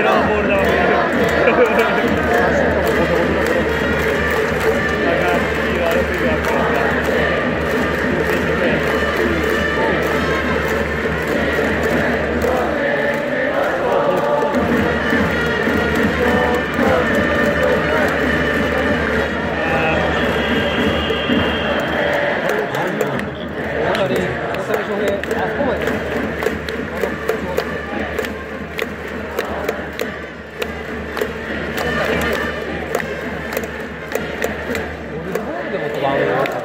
狙うボールだわけあそこまで。网名